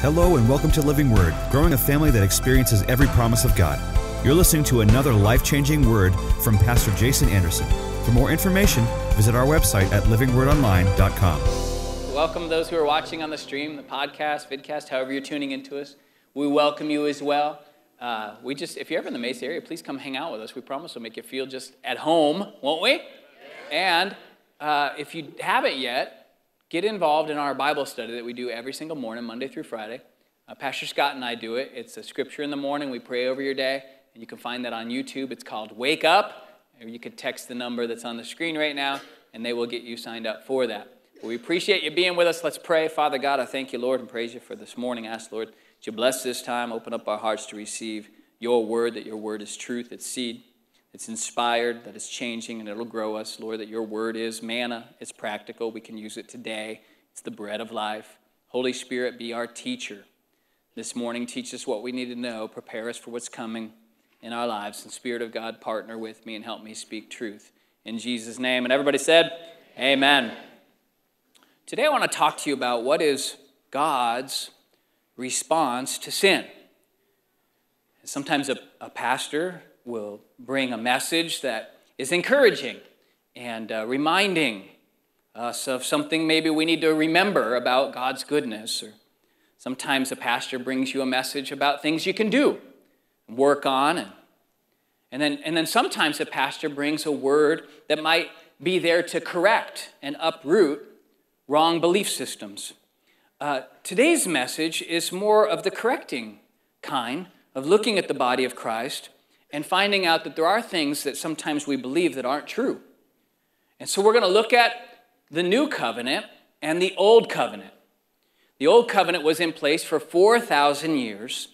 Hello and welcome to Living Word, growing a family that experiences every promise of God. You're listening to another life changing word from Pastor Jason Anderson. For more information, visit our website at livingwordonline.com. Welcome those who are watching on the stream, the podcast, vidcast, however you're tuning into us. We welcome you as well. Uh, we just, if you're ever in the Mesa area, please come hang out with us. We promise we'll make you feel just at home, won't we? And uh, if you haven't yet, get involved in our Bible study that we do every single morning, Monday through Friday. Uh, Pastor Scott and I do it. It's a scripture in the morning. We pray over your day, and you can find that on YouTube. It's called Wake Up, or you could text the number that's on the screen right now, and they will get you signed up for that. We appreciate you being with us. Let's pray. Father God, I thank you, Lord, and praise you for this morning. ask, Lord, that you bless this time, open up our hearts to receive your word, that your word is truth, it's seed, it's inspired, that it's changing, and it'll grow us, Lord, that your word is manna, it's practical, we can use it today, it's the bread of life. Holy Spirit, be our teacher. This morning, teach us what we need to know, prepare us for what's coming in our lives. And Spirit of God, partner with me and help me speak truth. In Jesus' name. And everybody said, Amen. Today, I want to talk to you about what is God's response to sin. Sometimes a, a pastor will bring a message that is encouraging and uh, reminding us of something maybe we need to remember about God's goodness. Or sometimes a pastor brings you a message about things you can do, work on, and, and, then, and then sometimes a pastor brings a word that might be there to correct and uproot wrong belief systems. Uh, today's message is more of the correcting kind of looking at the body of Christ and finding out that there are things that sometimes we believe that aren't true. And so we're going to look at the new covenant and the old covenant. The old covenant was in place for 4,000 years,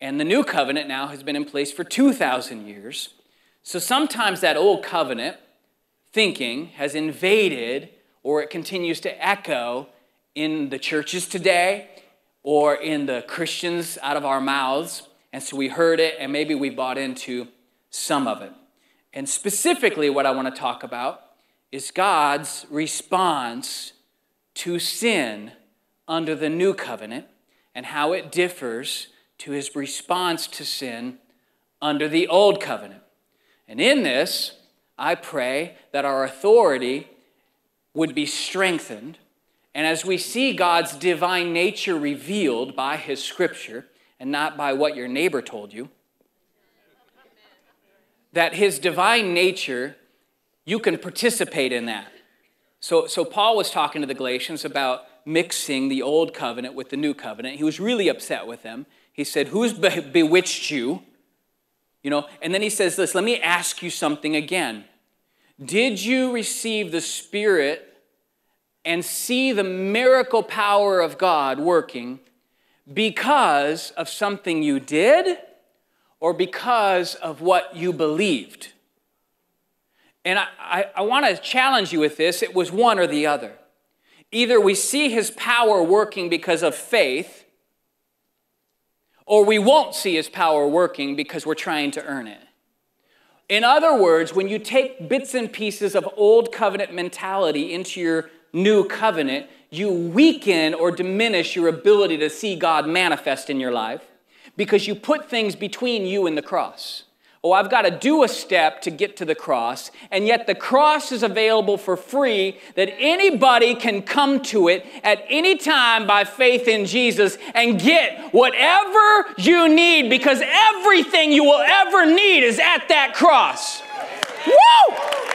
and the new covenant now has been in place for 2,000 years. So sometimes that old covenant thinking has invaded or it continues to echo in the churches today or in the Christians out of our mouths. And so we heard it and maybe we bought into some of it. And specifically, what I want to talk about is God's response to sin under the new covenant and how it differs to his response to sin under the old covenant. And in this, I pray that our authority would be strengthened. And as we see God's divine nature revealed by His scripture and not by what your neighbor told you, that His divine nature, you can participate in that. So, so Paul was talking to the Galatians about mixing the old covenant with the new covenant. He was really upset with them. He said, Who's be- bewitched you? You know, and then he says this, let me ask you something again. Did you receive the Spirit and see the miracle power of God working because of something you did or because of what you believed? And I, I, I want to challenge you with this. It was one or the other. Either we see his power working because of faith, or we won't see his power working because we're trying to earn it. In other words, when you take bits and pieces of old covenant mentality into your new covenant, you weaken or diminish your ability to see God manifest in your life because you put things between you and the cross. Oh, I've got to do a step to get to the cross, and yet the cross is available for free that anybody can come to it at any time by faith in Jesus and get whatever you need because everything you will ever need is at that cross. Woo!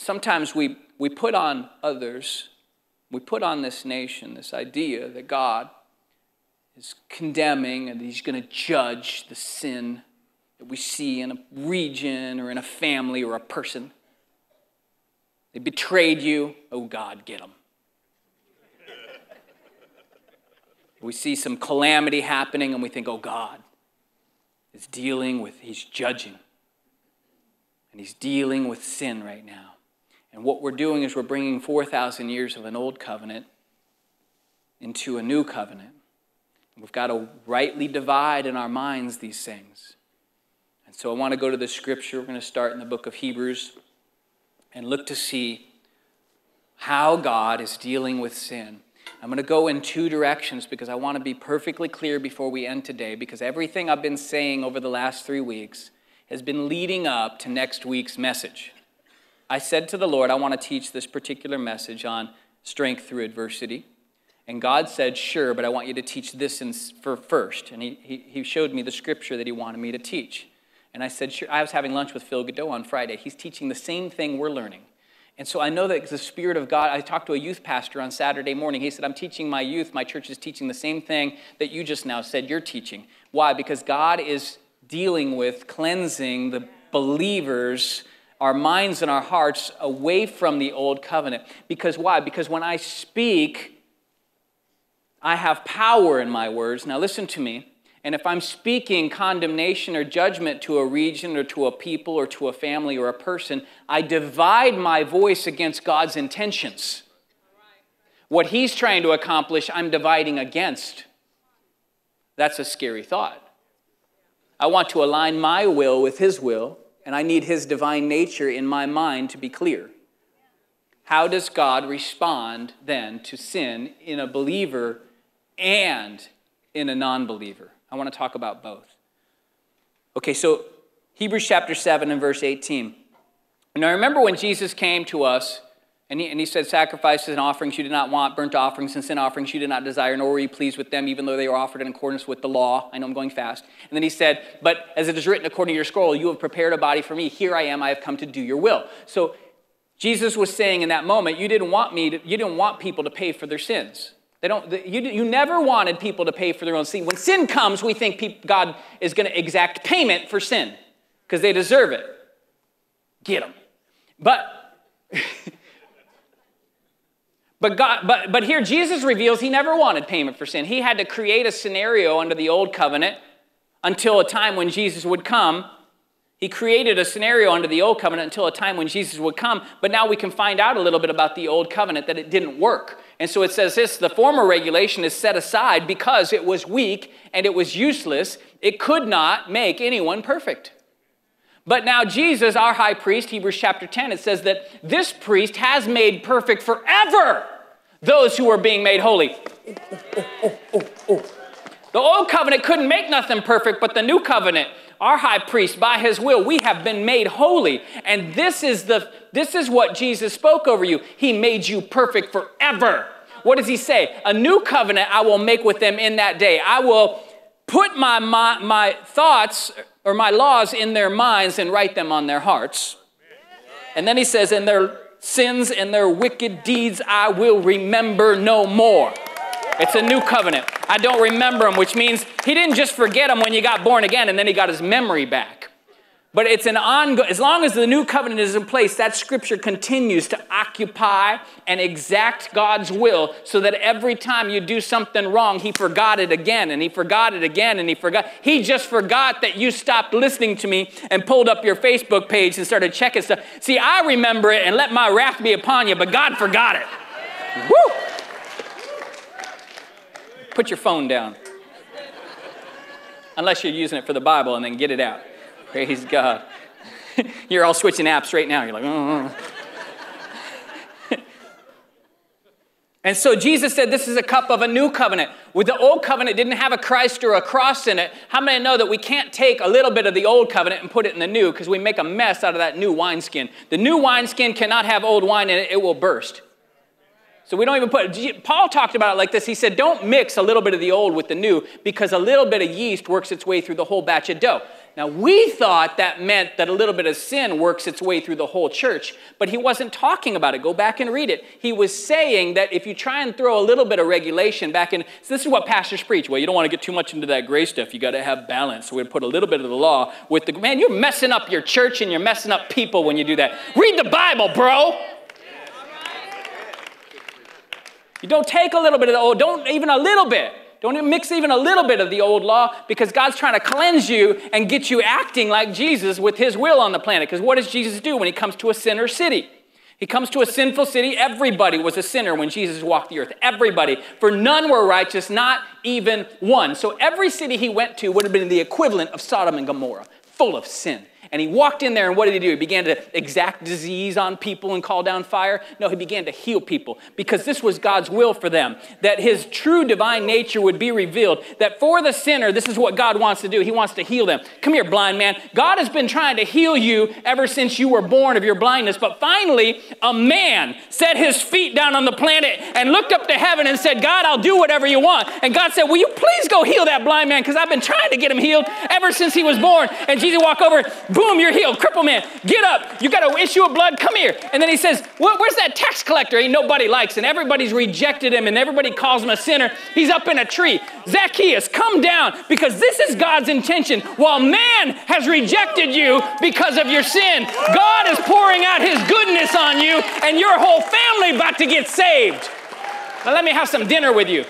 And sometimes we, we put on others, we put on this nation this idea that God is condemning and he's going to judge the sin that we see in a region or in a family or a person. They betrayed you. Oh, God, get them. we see some calamity happening and we think, oh, God is dealing with, he's judging. And he's dealing with sin right now. And what we're doing is we're bringing 4,000 years of an old covenant into a new covenant. We've got to rightly divide in our minds these things. And so I want to go to the scripture. We're going to start in the book of Hebrews and look to see how God is dealing with sin. I'm going to go in two directions because I want to be perfectly clear before we end today because everything I've been saying over the last three weeks has been leading up to next week's message. I said to the Lord, I want to teach this particular message on strength through adversity. And God said, Sure, but I want you to teach this in, for first. And he, he, he showed me the scripture that he wanted me to teach. And I said, Sure. I was having lunch with Phil Goudeaux on Friday. He's teaching the same thing we're learning. And so I know that the Spirit of God, I talked to a youth pastor on Saturday morning. He said, I'm teaching my youth, my church is teaching the same thing that you just now said you're teaching. Why? Because God is dealing with cleansing the believers, our minds and our hearts away from the old covenant. Because why? Because when I speak, I have power in my words. Now listen to me. And if I'm speaking condemnation or judgment to a region or to a people or to a family or a person, I divide my voice against God's intentions. What He's trying to accomplish, I'm dividing against. That's a scary thought. I want to align my will with His will, and I need His divine nature in my mind to be clear. How does God respond then to sin in a believer and in a non believer? I want to talk about both. Okay, so Hebrews chapter 7 and verse 18. Now I remember when Jesus came to us and he, and he said, Sacrifices and offerings you did not want, burnt offerings and sin offerings you did not desire, nor were you pleased with them, even though they were offered in accordance with the law. I know I'm going fast. And then he said, But as it is written according to your scroll, you have prepared a body for me. Here I am, I have come to do your will. So Jesus was saying in that moment, you didn't want me to, you didn't want people to pay for their sins. They don't, you, you never wanted people to pay for their own sin. When sin comes, we think people, God is going to exact payment for sin because they deserve it. Get them. But, but, God, but, but here Jesus reveals he never wanted payment for sin. He had to create a scenario under the old covenant until a time when Jesus would come he created a scenario under the old covenant until a time when Jesus would come, but now we can find out a little bit about the old covenant that it didn't work. And so it says this the former regulation is set aside because it was weak and it was useless. It could not make anyone perfect. But now, Jesus, our high priest, Hebrews chapter 10, it says that this priest has made perfect forever those who are being made holy. Oh, oh, oh, the old covenant couldn't make nothing perfect, but the new covenant our high priest by his will we have been made holy. And this is the this is what jesus spoke over you. He made you perfect forever. What does he say? A new covenant i will make with them in that day. I will put my, my, my thoughts or my laws in their minds and write them on their hearts and then he says in their sins and their wicked deeds i will remember no more it's a new covenant. I don't remember him, which means he didn't just forget him when you got born again and then he got his memory back. But it's an ongoing, as long as the new covenant is in place, that scripture continues to occupy and exact God's will so that every time you do something wrong, he forgot it again and he forgot it again and he forgot. He just forgot that you stopped listening to me and pulled up your Facebook page and started checking stuff. See, I remember it and let my wrath be upon you, but God forgot it. Woo! Put your phone down. Unless you're using it for the Bible and then get it out. Praise God. you're all switching apps right now. You're like, oh. and so Jesus said, This is a cup of a new covenant. With the old covenant didn't have a Christ or a cross in it. How many know that we can't take a little bit of the old covenant and put it in the new because we make a mess out of that new wineskin? The new wineskin cannot have old wine in it, it will burst. So we don't even put, Paul talked about it like this. He said, don't mix a little bit of the old with the new because a little bit of yeast works its way through the whole batch of dough. Now, we thought that meant that a little bit of sin works its way through the whole church, but he wasn't talking about it. Go back and read it. He was saying that if you try and throw a little bit of regulation back in, so this is what pastors preach. Well, you don't want to get too much into that gray stuff. You got to have balance. So we put a little bit of the law with the, man, you're messing up your church and you're messing up people when you do that. Read the Bible, bro. You don't take a little bit of the old, don't even a little bit. Don't mix even a little bit of the old law because God's trying to cleanse you and get you acting like Jesus with his will on the planet. Because what does Jesus do when he comes to a sinner city? He comes to a sinful city. Everybody was a sinner when Jesus walked the earth. Everybody. For none were righteous, not even one. So every city he went to would have been the equivalent of Sodom and Gomorrah, full of sin. And he walked in there, and what did he do? He began to exact disease on people and call down fire? No, he began to heal people because this was God's will for them that his true divine nature would be revealed. That for the sinner, this is what God wants to do. He wants to heal them. Come here, blind man. God has been trying to heal you ever since you were born of your blindness. But finally, a man set his feet down on the planet and looked up to heaven and said, God, I'll do whatever you want. And God said, Will you please go heal that blind man? Because I've been trying to get him healed ever since he was born. And Jesus walked over, boom, you're healed. Cripple man, get up. You got an issue of blood, come here. And then he says, Where's that tax collector? Ain't nobody likes, and everybody's rejected him, and everybody calls him a sinner. He's up in a tree. Zacchaeus, come down because this is God's intention. While man has rejected you because of your sin, God is pouring out his goodness on you, and your whole family about to get saved. Now, let me have some dinner with you.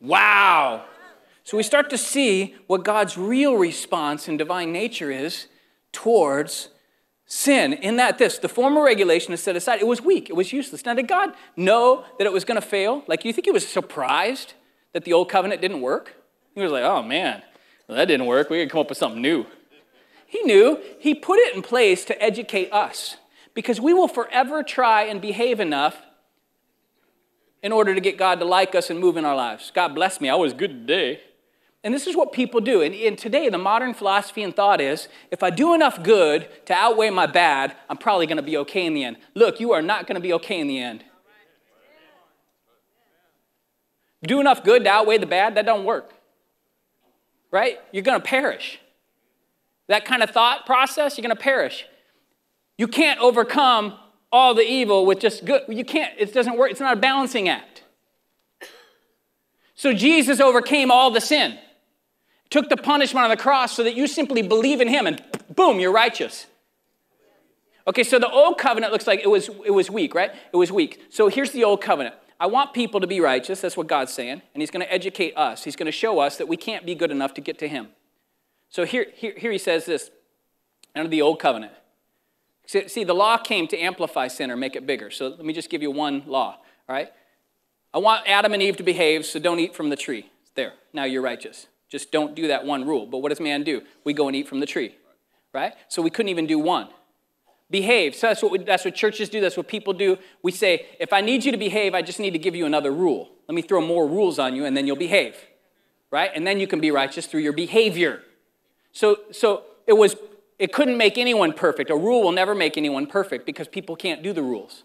Wow. So we start to see what God's real response in divine nature is towards sin. In that, this, the former regulation is set aside. It was weak, it was useless. Now, did God know that it was going to fail? Like, you think he was surprised that the old covenant didn't work? He was like, oh man, well, that didn't work. We to come up with something new. He knew. He put it in place to educate us because we will forever try and behave enough in order to get God to like us and move in our lives. God bless me, I was good today. And this is what people do. And, and, today, the modern philosophy and thought is if I do enough good to outweigh my bad, I'm probably going to be okay in the end. Look, you are not going to be okay in the end. Do enough good to outweigh the bad, that don't work. Right? You're going to perish. That kind of thought process, you're going to perish. You can't overcome all the evil with just good. You can't, it doesn't work. It's not a balancing act. So Jesus overcame all the sin, took the punishment on the cross so that you simply believe in him and boom, you're righteous. Okay, so the old covenant looks like it was, it was weak, right? It was weak. So here's the old covenant. I want people to be righteous. That's what God's saying. And He's going to educate us. He's going to show us that we can't be good enough to get to Him. So here, here, here He says this under the old covenant. See, the law came to amplify sin or make it bigger. So let me just give you one law, all right? I want Adam and Eve to behave, so don't eat from the tree. There, now you're righteous. Just don't do that one rule. But what does man do? We go and eat from the tree, right? So we couldn't even do one. Behave. So that's what, we, that's what churches do, that's what people do. We say, if I need you to behave, I just need to give you another rule. Let me throw more rules on you, and then you'll behave, right? And then you can be righteous through your behavior. So, so it was it couldn't make anyone perfect. A rule will never make anyone perfect because people can't do the rules.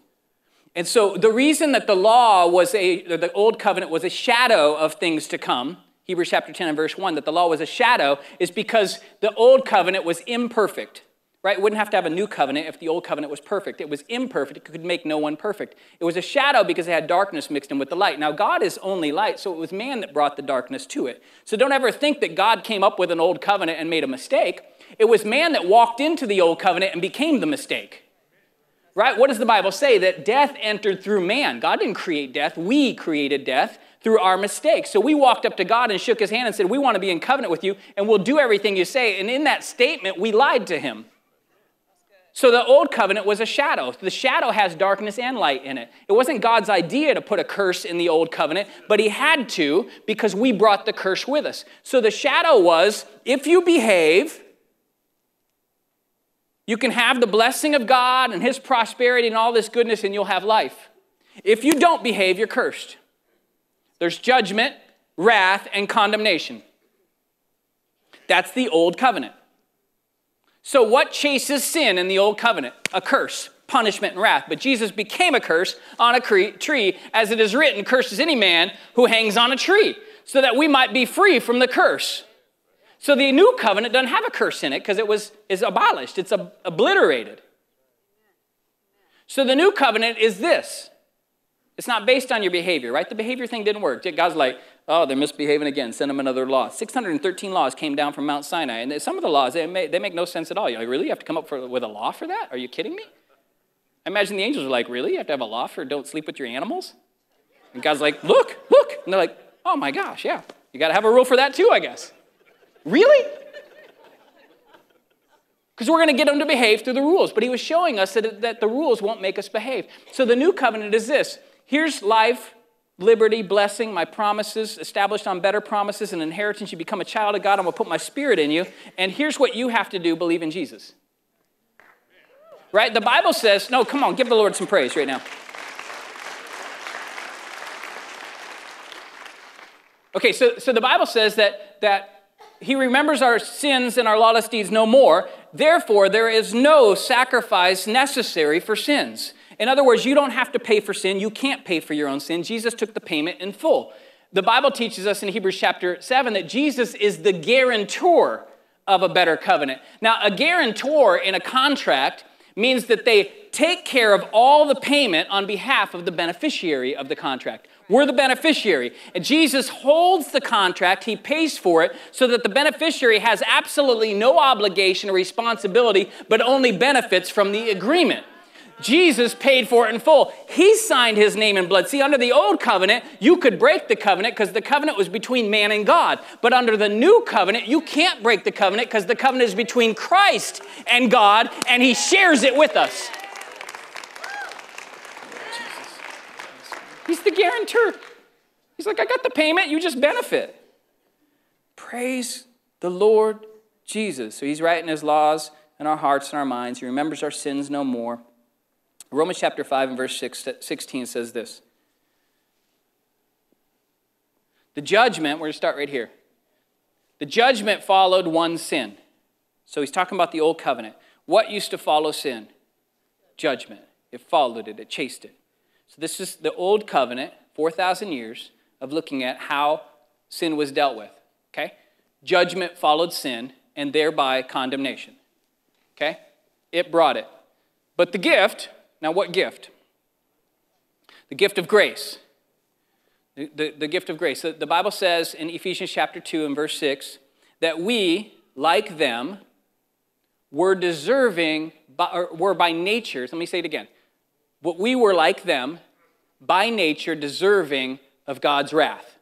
And so the reason that the law was a, the old covenant was a shadow of things to come, Hebrews chapter 10 and verse 1, that the law was a shadow, is because the old covenant was imperfect. Right? It wouldn't have to have a new covenant if the old covenant was perfect. It was imperfect. It could make no one perfect. It was a shadow because it had darkness mixed in with the light. Now, God is only light, so it was man that brought the darkness to it. So don't ever think that God came up with an old covenant and made a mistake. It was man that walked into the old covenant and became the mistake. Right? What does the Bible say? That death entered through man. God didn't create death, we created death through our mistakes. So we walked up to God and shook his hand and said, We want to be in covenant with you, and we'll do everything you say. And in that statement, we lied to him. So the old covenant was a shadow. The shadow has darkness and light in it. It wasn't God's idea to put a curse in the old covenant, but he had to because we brought the curse with us. So the shadow was if you behave, you can have the blessing of God and His prosperity and all this goodness, and you'll have life. If you don't behave, you're cursed. There's judgment, wrath, and condemnation. That's the old covenant. So, what chases sin in the old covenant? A curse, punishment, and wrath. But Jesus became a curse on a tree, as it is written, curses any man who hangs on a tree, so that we might be free from the curse. So the new covenant doesn't have a curse in it because it was is abolished. It's ob- obliterated. So the new covenant is this. It's not based on your behavior, right? The behavior thing didn't work. God's like, oh, they're misbehaving again. Send them another law. 613 laws came down from Mount Sinai. And some of the laws, they make, they make no sense at all. You're like, really? You have to come up for, with a law for that? Are you kidding me? I imagine the angels are like, really? You have to have a law for don't sleep with your animals? And God's like, look, look. And they're like, oh my gosh, yeah. You got to have a rule for that too, I guess. Really? Because we're going to get them to behave through the rules. But he was showing us that, that the rules won't make us behave. So the new covenant is this here's life liberty, blessing, my promises, established on better promises, and inheritance. You become a child of God. I'm going to put my spirit in you. And here's what you have to do believe in Jesus. Right? The Bible says, no, come on, give the Lord some praise right now. Okay, so, so the Bible says that, that he remembers our sins and our lawless deeds no more. Therefore, there is no sacrifice necessary for sins. In other words, you don't have to pay for sin. You can't pay for your own sin. Jesus took the payment in full. The Bible teaches us in Hebrews chapter 7 that Jesus is the guarantor of a better covenant. Now, a guarantor in a contract means that they take care of all the payment on behalf of the beneficiary of the contract. We're the beneficiary. And Jesus holds the contract, he pays for it, so that the beneficiary has absolutely no obligation or responsibility, but only benefits from the agreement. Jesus paid for it in full. He signed his name in blood. See, under the old covenant, you could break the covenant because the covenant was between man and God. But under the new covenant, you can't break the covenant because the covenant is between Christ and God, and he shares it with us. He's the guarantor. He's like, I got the payment, you just benefit. Praise the Lord Jesus. So he's writing his laws in our hearts and our minds. He remembers our sins no more. Romans chapter 5 and verse 16 says this The judgment, we're going to start right here. The judgment followed one sin. So he's talking about the old covenant. What used to follow sin? Judgment. It followed it, it chased it. So this is the old covenant, 4,000 years of looking at how sin was dealt with. Okay? Judgment followed sin and thereby condemnation. Okay? It brought it. But the gift, now, what gift? The gift of grace. The, the, the gift of grace. The, the Bible says in Ephesians chapter 2 and verse 6 that we, like them, were deserving, by, or were by nature, let me say it again. What we were like them, by nature, deserving of God's wrath.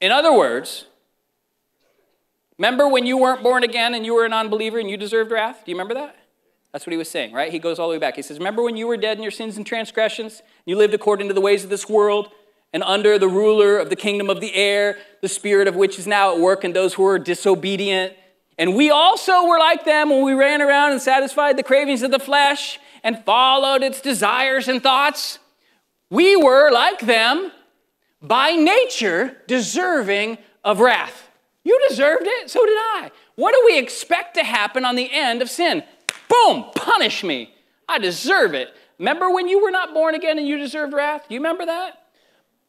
In other words, remember when you weren't born again and you were an unbeliever and you deserved wrath? Do you remember that? That's what he was saying, right? He goes all the way back. He says, Remember when you were dead in your sins and transgressions? You lived according to the ways of this world and under the ruler of the kingdom of the air, the spirit of which is now at work in those who are disobedient. And we also were like them when we ran around and satisfied the cravings of the flesh and followed its desires and thoughts. We were like them by nature deserving of wrath. You deserved it, so did I. What do we expect to happen on the end of sin? Boom, punish me. I deserve it. Remember when you were not born again and you deserved wrath? You remember that?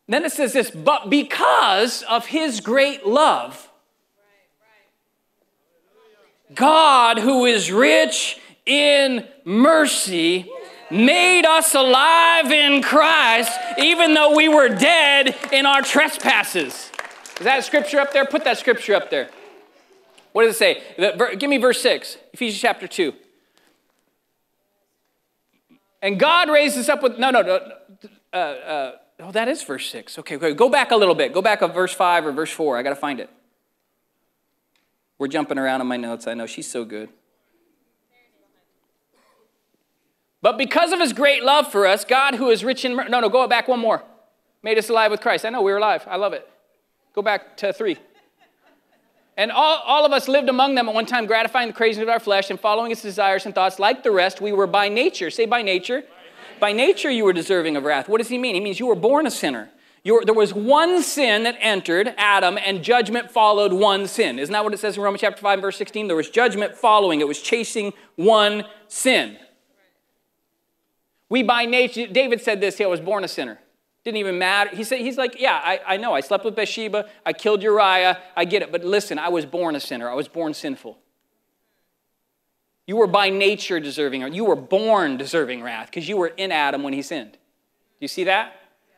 Then it says this, but because of his great love, God, who is rich in mercy, made us alive in Christ, even though we were dead in our trespasses. Is that scripture up there? Put that scripture up there. What does it say? Give me verse 6, Ephesians chapter 2. And God raised us up with, no, no, no. Uh, uh, oh, that is verse 6. Okay, okay, go back a little bit. Go back up verse 5 or verse 4. I got to find it. We're jumping around in my notes. I know she's so good. But because of his great love for us, God, who is rich in no, no, go back one more. Made us alive with Christ. I know we were alive. I love it. Go back to three. And all, all of us lived among them at one time, gratifying the cravings of our flesh and following its desires and thoughts. Like the rest, we were by nature, say by nature, by nature you were deserving of wrath. What does he mean? He means you were born a sinner. Were, there was one sin that entered Adam, and judgment followed one sin. Isn't that what it says in Romans chapter 5, verse 16? There was judgment following, it was chasing one sin. We by nature, David said this, he was born a sinner. Didn't even matter. He said, he's like, yeah, I, I know. I slept with Bathsheba. I killed Uriah. I get it. But listen, I was born a sinner. I was born sinful. You were by nature deserving, you were born deserving wrath because you were in Adam when he sinned. Do you see that?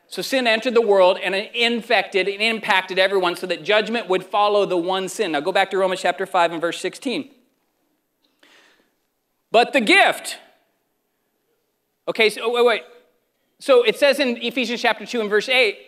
So sin entered the world and it infected and impacted everyone so that judgment would follow the one sin. Now go back to Romans chapter 5 and verse 16. But the gift. Okay, so wait, wait. So it says in Ephesians chapter 2 and verse 8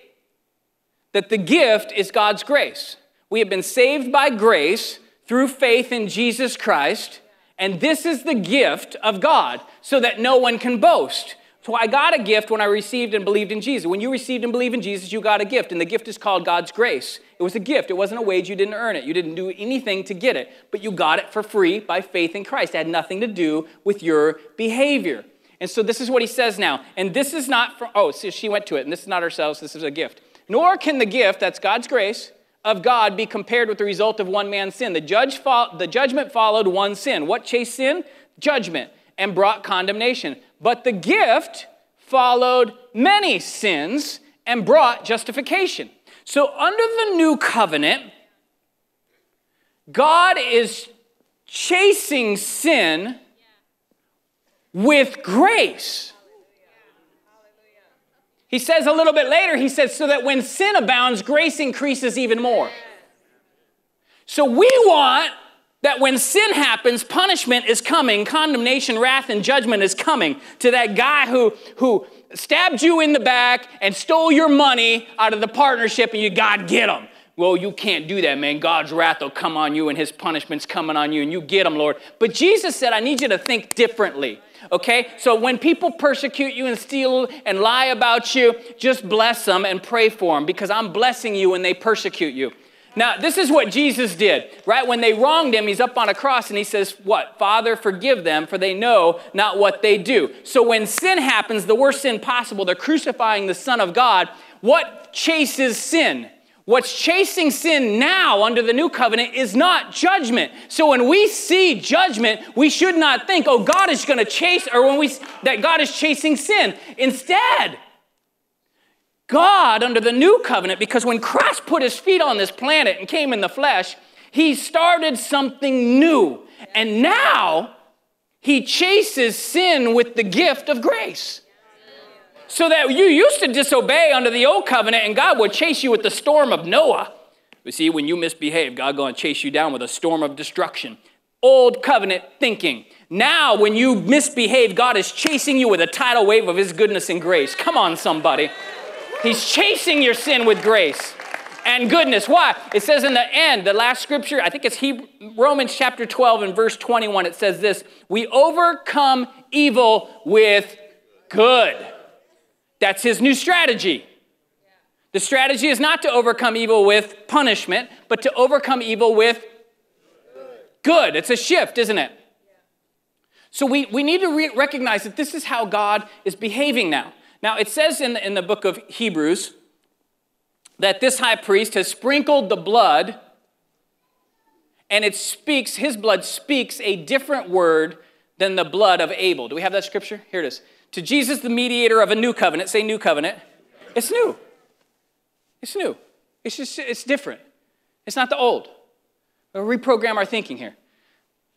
that the gift is God's grace. We have been saved by grace through faith in Jesus Christ, and this is the gift of God so that no one can boast. So I got a gift when I received and believed in Jesus. When you received and believed in Jesus, you got a gift, and the gift is called God's grace. It was a gift. It wasn't a wage. You didn't earn it. You didn't do anything to get it, but you got it for free by faith in Christ. It had nothing to do with your behavior. And so this is what he says now. And this is not from, oh, so she went to it, and this is not ourselves, this is a gift. Nor can the gift, that's God's grace, of God be compared with the result of one man's sin. The, judge fo- the judgment followed one sin. What chased sin? Judgment, and brought condemnation. But the gift followed many sins and brought justification. So, under the new covenant, God is chasing sin with grace. He says a little bit later, he says, so that when sin abounds, grace increases even more. So we want that when sin happens, punishment is coming, condemnation, wrath, and judgment is coming to that guy who, who stabbed you in the back and stole your money out of the partnership and you, God, get him. Well, you can't do that, man. God's wrath will come on you and his punishment's coming on you and you get him, Lord. But Jesus said, I need you to think differently. Okay? So when people persecute you and steal and lie about you, just bless them and pray for them because I'm blessing you when they persecute you. Now, this is what Jesus did, right? When they wronged him, he's up on a cross and he says, What? Father, forgive them, for they know not what they do. So when sin happens, the worst sin possible, they're crucifying the Son of God. What chases sin? What's chasing sin now under the new covenant is not judgment. So when we see judgment, we should not think, oh, God is going to chase, or when we, that God is chasing sin. Instead, God under the new covenant, because when Christ put his feet on this planet and came in the flesh, he started something new. And now he chases sin with the gift of grace. So that you used to disobey under the old covenant and God would chase you with the storm of Noah. You see, when you misbehave, God going to chase you down with a storm of destruction. Old covenant thinking. Now, when you misbehave, God is chasing you with a tidal wave of his goodness and grace. Come on, somebody. He's chasing your sin with grace and goodness. Why? It says in the end, the last scripture, I think it's Hebrew, Romans chapter 12 and verse 21, it says this We overcome evil with good. That's his new strategy. The strategy is not to overcome evil with punishment, but to overcome evil with good. It's a shift, isn't it? So we, we need to re- recognize that this is how God is behaving now. Now, it says in the, in the book of Hebrews that this high priest has sprinkled the blood, and it speaks, his blood speaks a different word than the blood of Abel. Do we have that scripture? Here it is. To Jesus, the mediator of a new covenant, say new covenant. It's new. It's new. It's just, it's different. It's not the old. We'll reprogram our thinking here.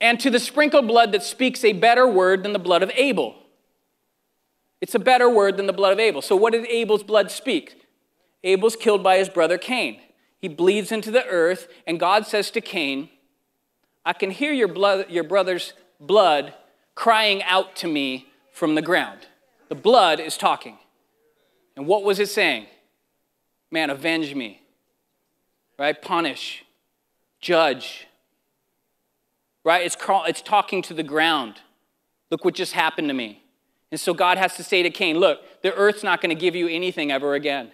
And to the sprinkled blood that speaks a better word than the blood of Abel. It's a better word than the blood of Abel. So, what did Abel's blood speak? Abel's killed by his brother Cain. He bleeds into the earth, and God says to Cain, I can hear your, blood, your brother's blood crying out to me from the ground. The blood is talking. And what was it saying? Man, avenge me, right? Punish, judge, right? It's, call, it's talking to the ground. Look what just happened to me. And so God has to say to Cain, look, the earth's not going to give you anything ever again.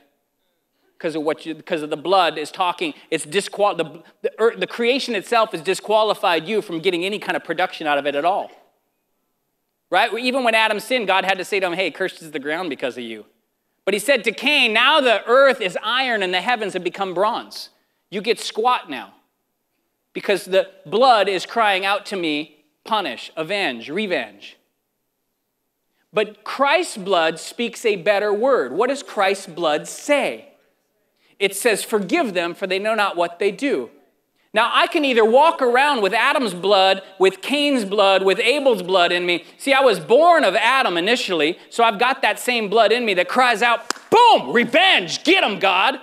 Because of what you, because of the blood is talking, it's disqual the, the, earth, the creation itself has disqualified you from getting any kind of production out of it at all. Right? Even when Adam sinned, God had to say to him, hey, cursed is the ground because of you. But he said to Cain, now the earth is iron and the heavens have become bronze. You get squat now. Because the blood is crying out to me, punish, avenge, revenge. But Christ's blood speaks a better word. What does Christ's blood say? It says, Forgive them, for they know not what they do. Now, I can either walk around with Adam's blood, with Cain's blood, with Abel's blood in me. See, I was born of Adam initially, so I've got that same blood in me that cries out, boom, revenge, get him, God.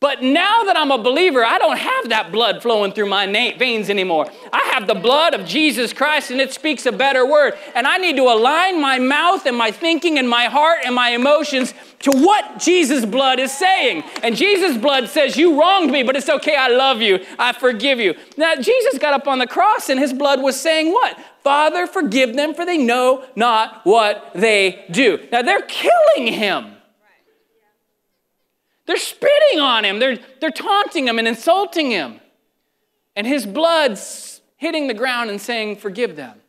But now that I'm a believer, I don't have that blood flowing through my veins anymore. I have the blood of Jesus Christ and it speaks a better word. And I need to align my mouth and my thinking and my heart and my emotions to what Jesus' blood is saying. And Jesus' blood says, You wronged me, but it's okay. I love you. I forgive you. Now, Jesus got up on the cross and his blood was saying what? Father, forgive them, for they know not what they do. Now, they're killing him. They're spitting on him, they're, they're taunting him and insulting him. And his blood's hitting the ground and saying, Forgive them.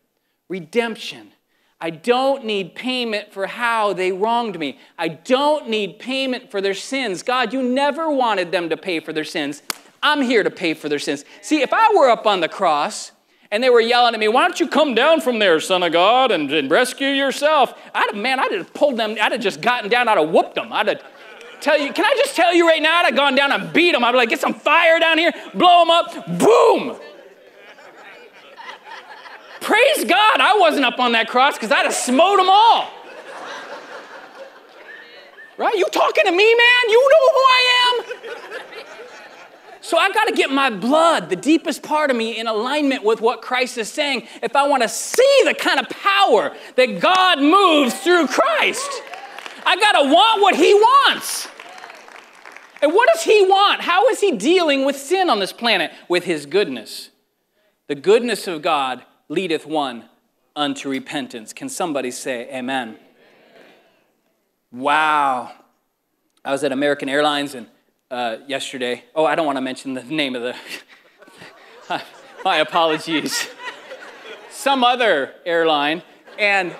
Redemption. I don't need payment for how they wronged me. I don't need payment for their sins. God, you never wanted them to pay for their sins. I'm here to pay for their sins. See, if I were up on the cross and they were yelling at me, Why don't you come down from there, son of God, and, and rescue yourself? I'd have, man, I'd have pulled them, I'd have just gotten down, I'd have whooped them. I'd have tell you, can I just tell you right now, I'd have gone down and beat them. I'd be like, get some fire down here, blow them up, boom. Praise God, I wasn't up on that cross because I'd have smote them all. Right? You talking to me, man? You know who I am. So I got to get my blood, the deepest part of me, in alignment with what Christ is saying if I want to see the kind of power that God moves through Christ. I got to want what He wants. And what does He want? How is He dealing with sin on this planet? With His goodness. The goodness of God leadeth one unto repentance. Can somebody say amen? Wow. I was at American Airlines and uh, yesterday. Oh, I don't want to mention the name of the. My apologies. Some other airline, and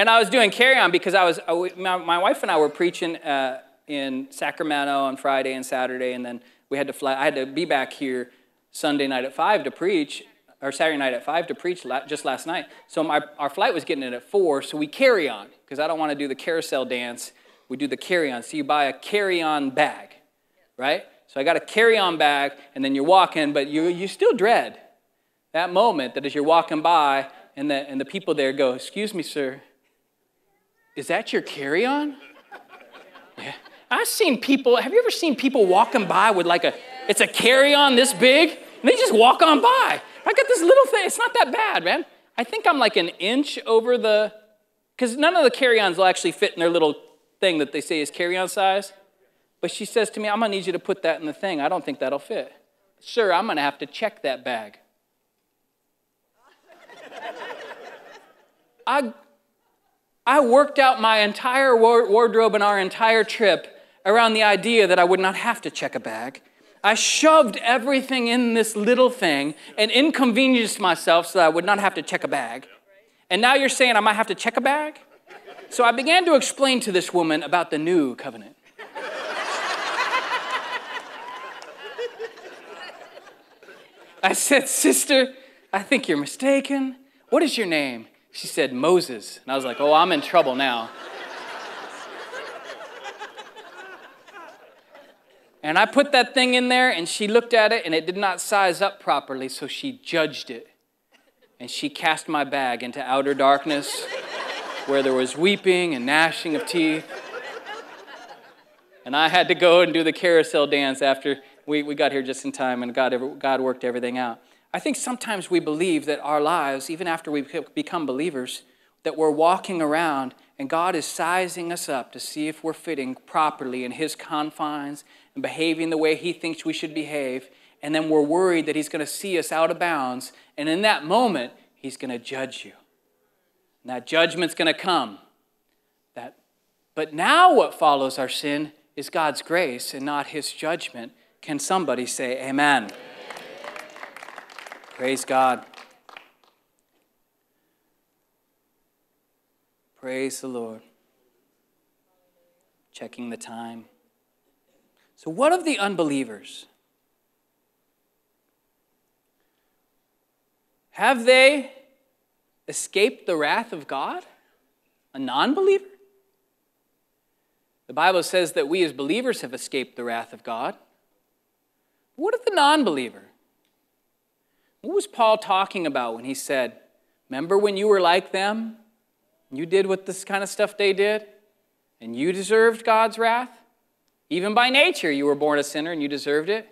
and I was doing carry on because I was, uh, my, wife and I were preaching uh, in Sacramento on Friday and Saturday, and then we had to fly. I had to be back here Sunday night at 5 to preach, or Saturday night at 5 to preach just last night. So my, our flight was getting in at 4, so we carry on because I don't want to do the carousel dance. We do the carry on. So you buy a carry on bag, right? So I got a carry on bag, and then you're walking, but you, you still dread that moment that as you're walking by, and the, and the people there go, Excuse me, sir, is that your carry on? Yeah. I've seen people, have you ever seen people walking by with like a, it's a carry on this big, and they just walk on by. I got this little thing, it's not that bad, man. I think I'm like an inch over the, because none of the carry ons will actually fit in their little thing that they say is carry on size. But she says to me, I'm gonna need you to put that in the thing. I don't think that'll fit. Sir, I'm gonna have to check that bag. I, I worked out my entire wardrobe and our entire trip around the idea that I would not have to check a bag. I shoved everything in this little thing and inconvenienced myself so that I would not have to check a bag. And now you're saying I might have to check a bag? So I began to explain to this woman about the new covenant. I said, Sister, I think you're mistaken. What is your name? She said, Moses. And I was like, oh, I'm in trouble now. and I put that thing in there, and she looked at it, and it did not size up properly, so she judged it. And she cast my bag into outer darkness where there was weeping and gnashing of teeth. And I had to go and do the carousel dance after we, we got here just in time, and God, God worked everything out. I think sometimes we believe that our lives, even after we become believers, that we're walking around and God is sizing us up to see if we're fitting properly in His confines and behaving the way He thinks we should behave. And then we're worried that He's going to see us out of bounds. And in that moment, He's going to judge you. And that judgment's going to come. That, but now what follows our sin is God's grace and not His judgment. Can somebody say amen? Praise God. Praise the Lord. Checking the time. So, what of the unbelievers? Have they escaped the wrath of God? A non believer? The Bible says that we as believers have escaped the wrath of God. What of the non believer? What was Paul talking about when he said, Remember when you were like them? You did what this kind of stuff they did? and you deserved God's wrath? Even by nature, you were born a sinner and you deserved it.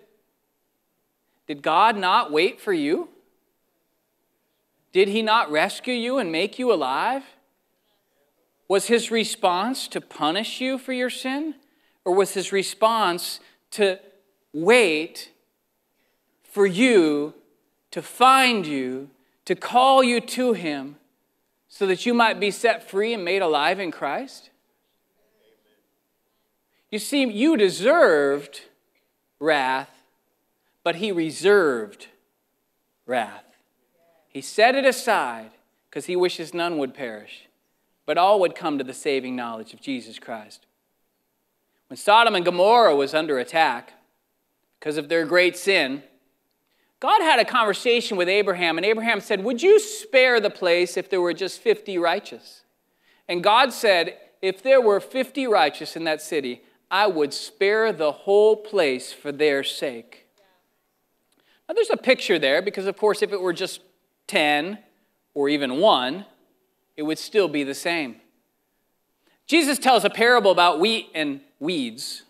Did God not wait for you? Did He not rescue you and make you alive? Was His response to punish you for your sin? Or was His response to wait for you to find you, to call you to Him, so that you might be set free and made alive in Christ? You see, you deserved wrath, but he reserved wrath. He set it aside because he wishes none would perish, but all would come to the saving knowledge of Jesus Christ. When Sodom and Gomorrah was under attack because of their great sin, God had a conversation with Abraham, and Abraham said, Would you spare the place if there were just 50 righteous? And God said, If there were 50 righteous in that city, I would spare the whole place for their sake. Now, there's a picture there because, of course, if it were just 10 or even one, it would still be the same. Jesus tells a parable about wheat and weeds,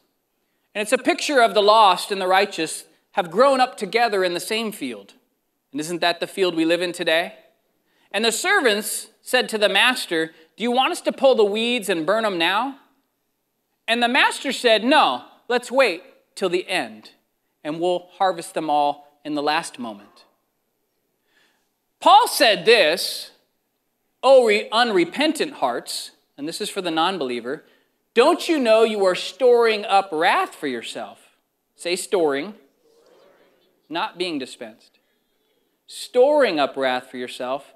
and it's a picture of the lost and the righteous have grown up together in the same field. And isn't that the field we live in today? And the servants said to the master, Do you want us to pull the weeds and burn them now? And the master said, No, let's wait till the end, and we'll harvest them all in the last moment. Paul said this, O unrepentant hearts, and this is for the non believer, don't you know you are storing up wrath for yourself? Say storing, not being dispensed. Storing up wrath for yourself,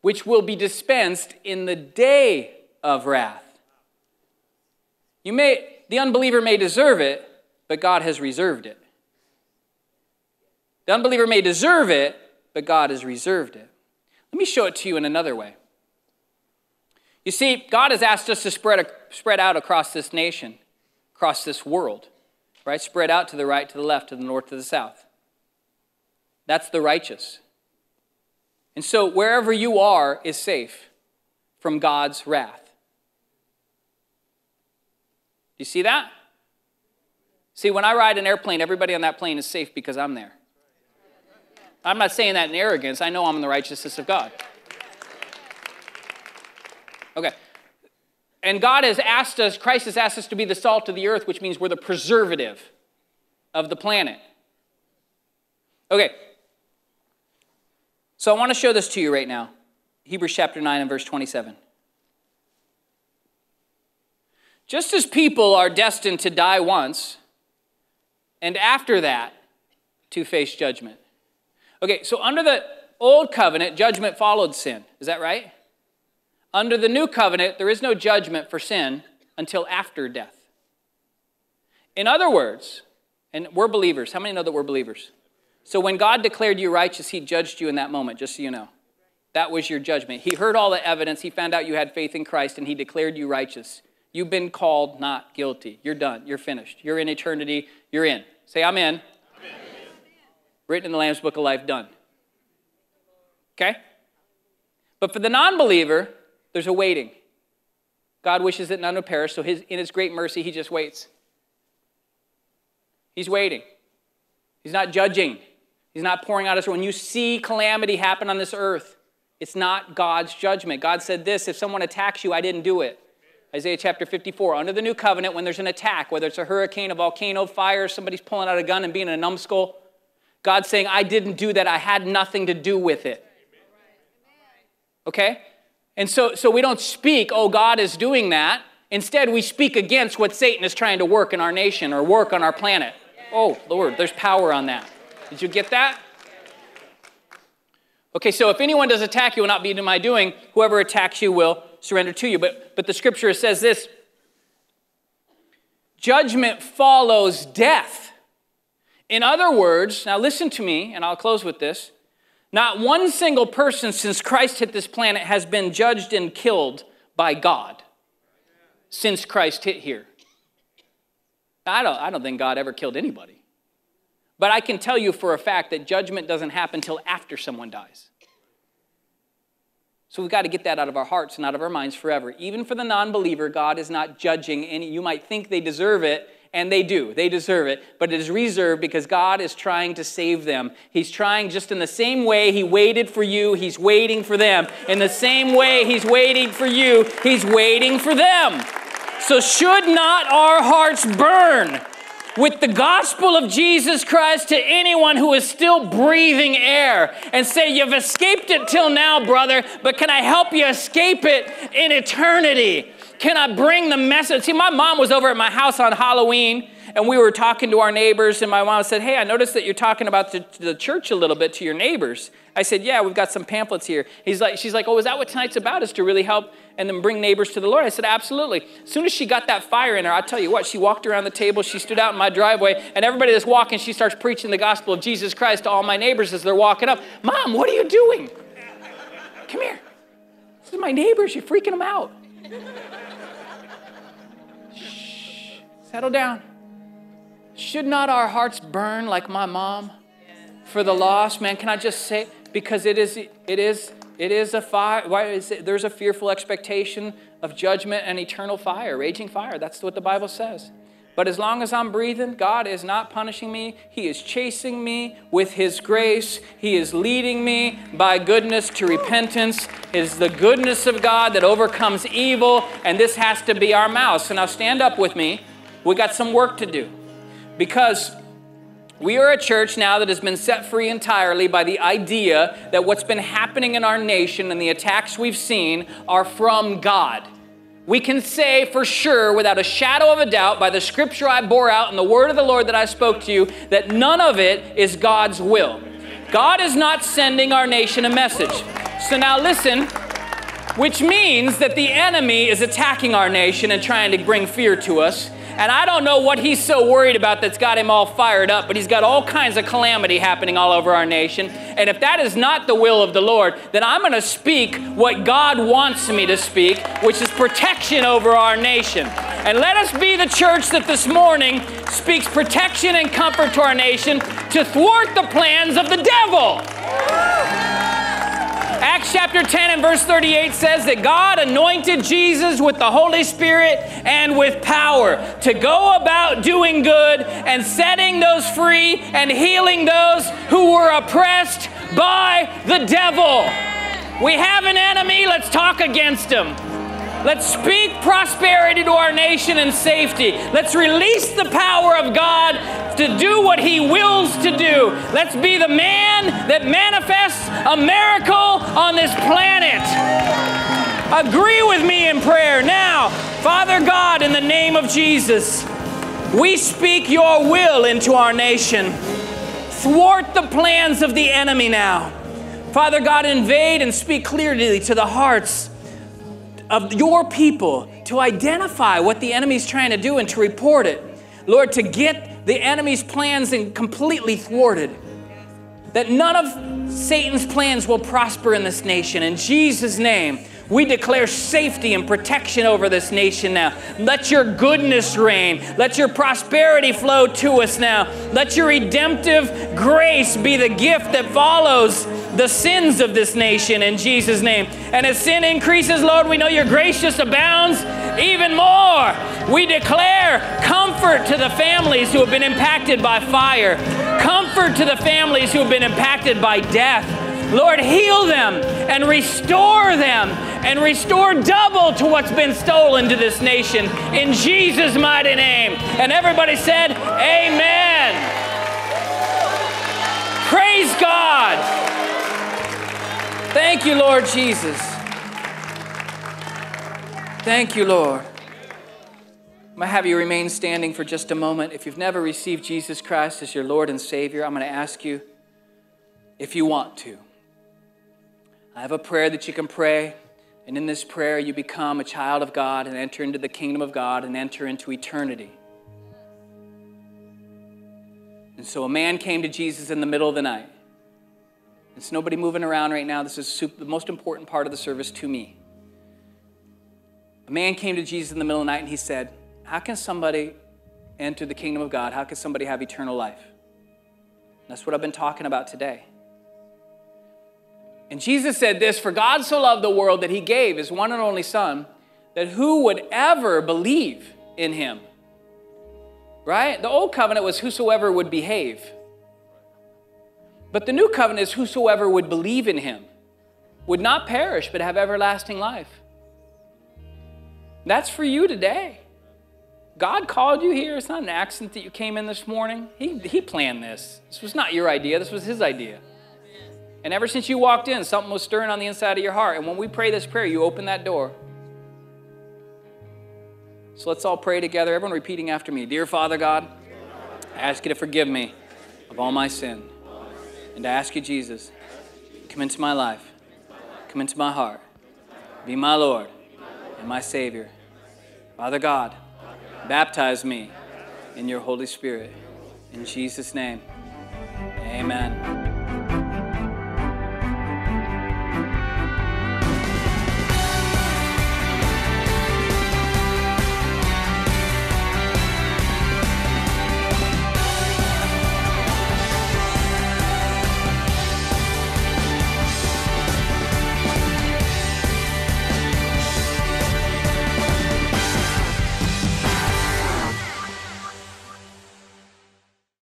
which will be dispensed in the day of wrath. You may, the unbeliever may deserve it, but God has reserved it. The unbeliever may deserve it, but God has reserved it. Let me show it to you in another way. You see, God has asked us to spread, spread out across this nation, across this world, right? Spread out to the right, to the left, to the north, to the south. That's the righteous. And so wherever you are is safe from God's wrath. Do you see that? See, when I ride an airplane, everybody on that plane is safe because I'm there. I'm not saying that in arrogance. I know I'm in the righteousness of God. Okay. And God has asked us, Christ has asked us to be the salt of the earth, which means we're the preservative of the planet. Okay. So I want to show this to you right now. Hebrews chapter 9 and verse 27. Just as people are destined to die once, and after that, to face judgment. Okay, so under the old covenant, judgment followed sin. Is that right? Under the new covenant, there is no judgment for sin until after death. In other words, and we're believers. How many know that we're believers? So when God declared you righteous, He judged you in that moment, just so you know. That was your judgment. He heard all the evidence. He found out you had faith in Christ, and He declared you righteous. You've been called not guilty. You're done. You're finished. You're in eternity. You're in. Say, I'm in. I'm in. Written in the Lamb's Book of Life, done. Okay? But for the non believer, there's a waiting. God wishes that none would perish, so his, in his great mercy, he just waits. He's waiting. He's not judging. He's not pouring out his. When you see calamity happen on this earth, it's not God's judgment. God said this if someone attacks you, I didn't do it. Isaiah chapter 54. Under the new covenant, when there's an attack, whether it's a hurricane, a volcano, fire, somebody's pulling out a gun and being a numbskull, God's saying, I didn't do that. I had nothing to do with it. Okay? And so, so we don't speak, oh, God is doing that. Instead, we speak against what Satan is trying to work in our nation or work on our planet. Oh, Lord, there's power on that. Did you get that? Okay, so if anyone does attack you will not be to my doing, whoever attacks you will surrender to you. But, but the scripture says this judgment follows death. In other words, now listen to me, and I'll close with this. Not one single person since Christ hit this planet has been judged and killed by God since Christ hit here. I don't, I don't think God ever killed anybody. But I can tell you for a fact that judgment doesn't happen until after someone dies. So we've got to get that out of our hearts and out of our minds forever. Even for the non believer, God is not judging any. You might think they deserve it, and they do. They deserve it, but it is reserved because God is trying to save them. He's trying just in the same way He waited for you, He's waiting for them. In the same way He's waiting for you, He's waiting for them. So, should not our hearts burn with the gospel of Jesus Christ to anyone who is still breathing air and say, You've escaped it till now, brother, but can I help you escape it in eternity? Can I bring the message? See, my mom was over at my house on Halloween and we were talking to our neighbors, and my mom said, Hey, I noticed that you're talking about the, the, church a little bit to your neighbors. I said, Yeah, we've got some pamphlets here. He's like, she's like, Oh, is that what tonight's about? Is to really help and then bring neighbors to the Lord? I said, Absolutely. As soon as she got that fire in her, I'll tell you what, she walked around the table, she stood out in my driveway, and everybody that's walking, she starts preaching the gospel of Jesus Christ to all my neighbors as they're walking up. Mom, what are you doing? Come here. This is my neighbors. You're freaking them out. Shh. Settle down. Should not our hearts burn like my mom for the lost? Man, can I just say, because it is, it is, it is a fire. Why is it, there's a fearful expectation of judgment and eternal fire, raging fire. That's what the Bible says. But as long as I'm breathing, God is not punishing me. He is chasing me with His grace. He is leading me by goodness to repentance. It is the goodness of God that overcomes evil, and this has to be our mouth. So now stand up with me. We got some work to do. Because we are a church now that has been set free entirely by the idea that what's been happening in our nation and the attacks we've seen are from God. We can say for sure, without a shadow of a doubt, by the scripture I bore out and the word of the Lord that I spoke to you, that none of it is God's will. God is not sending our nation a message. So now listen, which means that the enemy is attacking our nation and trying to bring fear to us. And I don't know what he's so worried about that's got him all fired up, but he's got all kinds of calamity happening all over our nation. And if that is not the will of the Lord, then I'm going to speak what God wants me to speak, which is protection over our nation. And let us be the church that this morning speaks protection and comfort to our nation to thwart the plans of the devil. Acts chapter 10 and verse 38 says that God anointed Jesus with the Holy Spirit and with power to go about doing good and setting those free and healing those who were oppressed by the devil. We have an enemy, let's talk against him. Let's speak prosperity to our nation and safety. Let's release the power of God to do what He wills to do. Let's be the man that manifests a miracle on this planet. Agree with me in prayer. Now, Father God, in the name of Jesus, we speak your will into our nation. Thwart the plans of the enemy now. Father God, invade and speak clearly to the hearts of your people to identify what the enemy's trying to do and to report it. Lord, to get the enemy's plans and completely thwarted. That none of Satan's plans will prosper in this nation. In Jesus' name, we declare safety and protection over this nation now. Let your goodness reign. Let your prosperity flow to us now. Let your redemptive grace be the gift that follows the sins of this nation in Jesus' name. And as sin increases, Lord, we know your grace just abounds even more. We declare comfort to the families who have been impacted by fire, comfort to the families who have been impacted by death. Lord, heal them and restore them and restore double to what's been stolen to this nation in Jesus' mighty name. And everybody said, Amen. Praise God. Thank you, Lord Jesus. Thank you, Lord. I'm going to have you remain standing for just a moment. If you've never received Jesus Christ as your Lord and Savior, I'm going to ask you if you want to. I have a prayer that you can pray. And in this prayer, you become a child of God and enter into the kingdom of God and enter into eternity. And so a man came to Jesus in the middle of the night. There's nobody moving around right now. This is the most important part of the service to me. A man came to Jesus in the middle of the night and he said, How can somebody enter the kingdom of God? How can somebody have eternal life? That's what I've been talking about today. And Jesus said this For God so loved the world that he gave his one and only Son, that who would ever believe in him? Right? The old covenant was whosoever would behave. But the new covenant is whosoever would believe in him would not perish but have everlasting life. That's for you today. God called you here. It's not an accident that you came in this morning. He, he planned this. This was not your idea, this was His idea. And ever since you walked in, something was stirring on the inside of your heart. And when we pray this prayer, you open that door. So let's all pray together. Everyone repeating after me Dear Father God, I ask you to forgive me of all my sin. And I ask you, Jesus, come into my life, come into my heart, be my Lord and my Savior. Father God, baptize me in your Holy Spirit. In Jesus' name, amen.